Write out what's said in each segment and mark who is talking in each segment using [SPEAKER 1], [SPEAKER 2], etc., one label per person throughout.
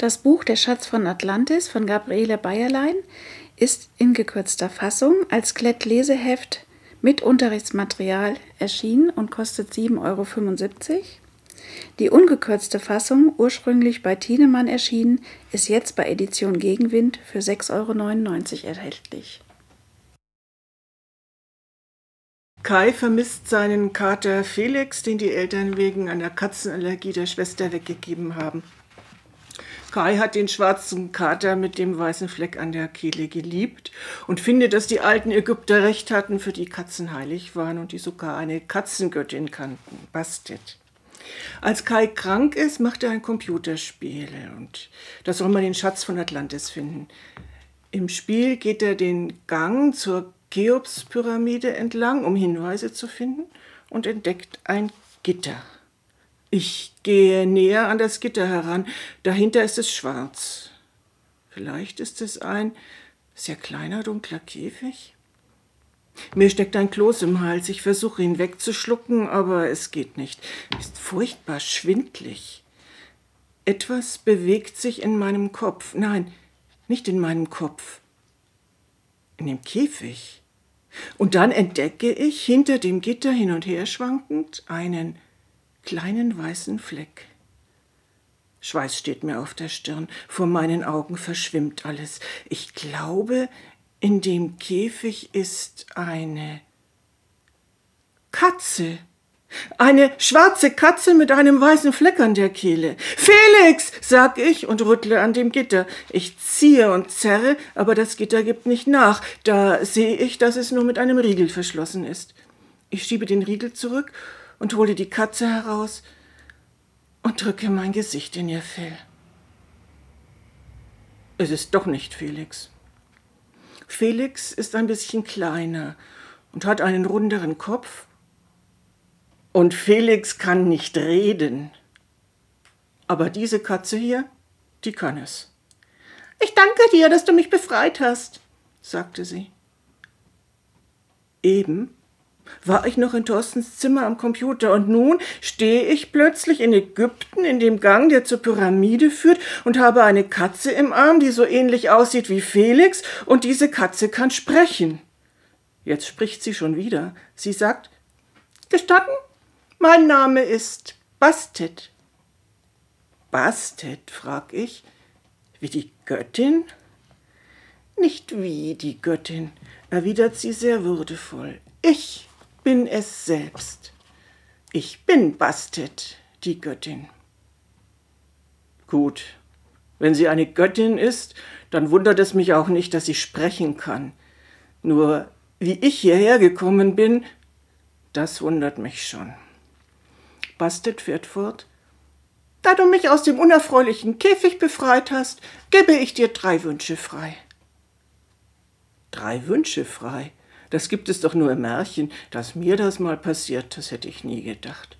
[SPEAKER 1] Das Buch Der Schatz von Atlantis von Gabriele Bayerlein ist in gekürzter Fassung als Klett-Leseheft mit Unterrichtsmaterial erschienen und kostet 7,75 Euro. Die ungekürzte Fassung, ursprünglich bei Thienemann erschienen, ist jetzt bei Edition Gegenwind für 6,99 Euro erhältlich.
[SPEAKER 2] Kai vermisst seinen Kater Felix, den die Eltern wegen einer Katzenallergie der Schwester weggegeben haben. Kai hat den schwarzen Kater mit dem weißen Fleck an der Kehle geliebt und findet, dass die alten Ägypter recht hatten, für die Katzen heilig waren und die sogar eine Katzengöttin kannten, Bastet. Als Kai krank ist, macht er ein Computerspiel und da soll man den Schatz von Atlantis finden. Im Spiel geht er den Gang zur Cheops-Pyramide entlang, um Hinweise zu finden und entdeckt ein Gitter. Ich gehe näher an das Gitter heran. Dahinter ist es schwarz. Vielleicht ist es ein sehr kleiner, dunkler Käfig. Mir steckt ein Kloß im Hals. Ich versuche ihn wegzuschlucken, aber es geht nicht. Ist furchtbar schwindlig. Etwas bewegt sich in meinem Kopf. Nein, nicht in meinem Kopf. In dem Käfig. Und dann entdecke ich hinter dem Gitter hin und her schwankend einen kleinen weißen Fleck. Schweiß steht mir auf der Stirn, vor meinen Augen verschwimmt alles. Ich glaube, in dem Käfig ist eine Katze. Eine schwarze Katze mit einem weißen Fleck an der Kehle. Felix, sag ich und rüttle an dem Gitter. Ich ziehe und zerre, aber das Gitter gibt nicht nach. Da sehe ich, dass es nur mit einem Riegel verschlossen ist. Ich schiebe den Riegel zurück und hole die Katze heraus und drücke mein Gesicht in ihr Fell. Es ist doch nicht Felix. Felix ist ein bisschen kleiner und hat einen runderen Kopf. Und Felix kann nicht reden. Aber diese Katze hier, die kann es. Ich danke dir, dass du mich befreit hast, sagte sie. Eben war ich noch in Thorstens Zimmer am Computer und nun stehe ich plötzlich in Ägypten in dem Gang, der zur Pyramide führt und habe eine Katze im Arm, die so ähnlich aussieht wie Felix und diese Katze kann sprechen. Jetzt spricht sie schon wieder. Sie sagt, Gestatten, mein Name ist Bastet. Bastet, frag ich, wie die Göttin? Nicht wie die Göttin, erwidert sie sehr würdevoll. Ich bin es selbst. Ich bin Bastet, die Göttin. Gut, wenn sie eine Göttin ist, dann wundert es mich auch nicht, dass sie sprechen kann. Nur wie ich hierher gekommen bin, das wundert mich schon. Bastet fährt fort. Da du mich aus dem unerfreulichen Käfig befreit hast, gebe ich dir drei Wünsche frei. Drei Wünsche frei? Das gibt es doch nur im Märchen. Dass mir das mal passiert, das hätte ich nie gedacht.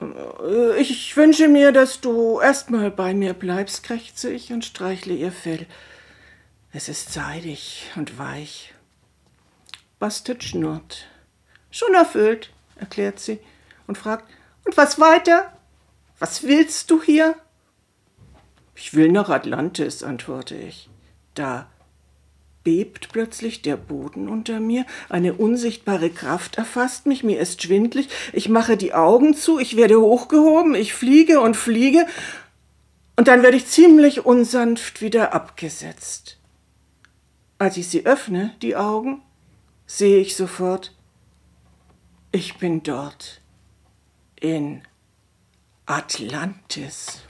[SPEAKER 2] Äh, ich wünsche mir, dass du erstmal bei mir bleibst, krächze ich und streichle ihr Fell. Es ist seidig und weich. Bastet schnurrt. Schon erfüllt, erklärt sie und fragt, und was weiter? Was willst du hier? Ich will nach Atlantis, antworte ich. Da bebt plötzlich der Boden unter mir, eine unsichtbare Kraft erfasst mich, mir ist schwindlig, ich mache die Augen zu, ich werde hochgehoben, ich fliege und fliege, und dann werde ich ziemlich unsanft wieder abgesetzt. Als ich sie öffne, die Augen, sehe ich sofort, ich bin dort in Atlantis.